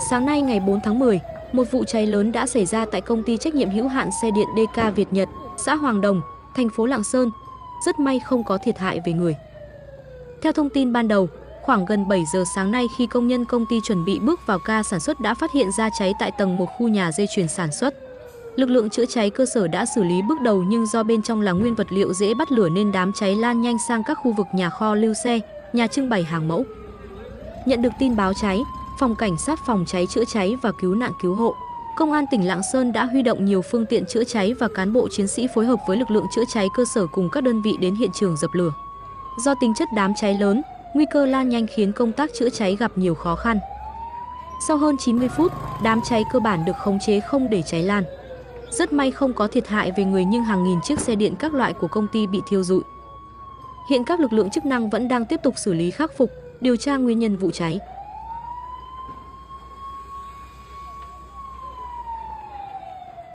Sáng nay ngày 4 tháng 10, một vụ cháy lớn đã xảy ra tại công ty trách nhiệm hữu hạn xe điện DK Việt Nhật, xã Hoàng Đồng, thành phố Lạng Sơn. Rất may không có thiệt hại về người. Theo thông tin ban đầu, khoảng gần 7 giờ sáng nay khi công nhân công ty chuẩn bị bước vào ca sản xuất đã phát hiện ra cháy tại tầng một khu nhà dây chuyền sản xuất. Lực lượng chữa cháy cơ sở đã xử lý bước đầu nhưng do bên trong là nguyên vật liệu dễ bắt lửa nên đám cháy lan nhanh sang các khu vực nhà kho lưu xe, nhà trưng bày hàng mẫu. Nhận được tin báo cháy, Phòng Cảnh sát phòng cháy chữa cháy và cứu nạn cứu hộ, Công an tỉnh Lạng Sơn đã huy động nhiều phương tiện chữa cháy và cán bộ chiến sĩ phối hợp với lực lượng chữa cháy cơ sở cùng các đơn vị đến hiện trường dập lửa. Do tính chất đám cháy lớn, nguy cơ lan nhanh khiến công tác chữa cháy gặp nhiều khó khăn. Sau hơn 90 phút, đám cháy cơ bản được khống chế không để cháy lan. Rất may không có thiệt hại về người nhưng hàng nghìn chiếc xe điện các loại của công ty bị thiêu rụi. Hiện các lực lượng chức năng vẫn đang tiếp tục xử lý khắc phục, điều tra nguyên nhân vụ cháy.